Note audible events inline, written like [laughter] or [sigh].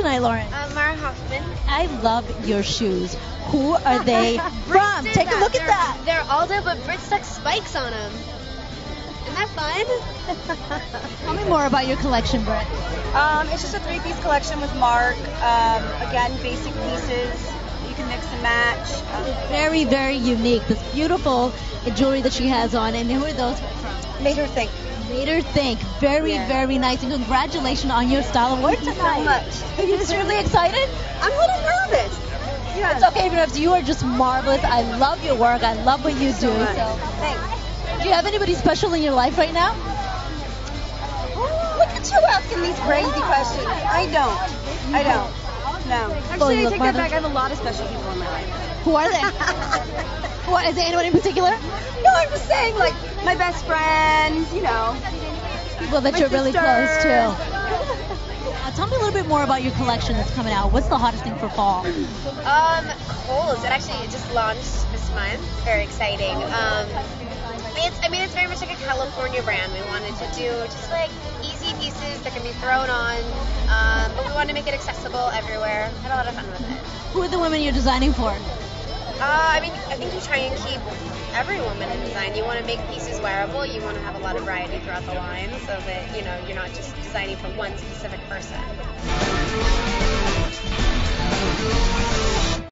tonight, Lauren? Uh, Mara Hoffman. I love your shoes. Who are [laughs] they from? Take a that. look they're, at that. They're Aldo, but Brit stuck spikes on them. Isn't that fun? [laughs] Tell me more about your collection, Britt. Um, it's just a three-piece collection with Mark. Um, again, basic pieces. You can mix and match. Um, Very, very unique. This beautiful jewelry that she has on. And who are those from? made her think. Made her think. Very, Yeah. very nice. And congratulations on your style of work Thank you tonight. so much. Are you just really excited? I'm a little nervous. Yeah. It's okay, because you are just marvelous. I love your work. I love what you do. so much. So, Thanks. do you have anybody special in your life right now? Oh, look at you asking these crazy questions. I don't. I don't. No. Actually, I take that back. I have a lot of special people in my life. Who are they? [laughs] what is it? Anyone in particular? No, I'm just saying, like, my best friends, you know. People that My you're really close to. [laughs] Uh, tell me a little bit more about your collection that's coming out. What's the hottest thing for fall? Um, Kohl's. It actually just launched this month. Very exciting. Um, it's, I mean, it's very much like a California brand. We wanted to do just like easy that can be thrown on, um, but we wanted to make it accessible everywhere. Had a lot of fun with it. Who are the women you're designing for? Uh, I mean, I think you try and keep every woman in design. You want to make pieces wearable. You want to have a lot of variety throughout the line, so that you know you're not just designing for one specific person.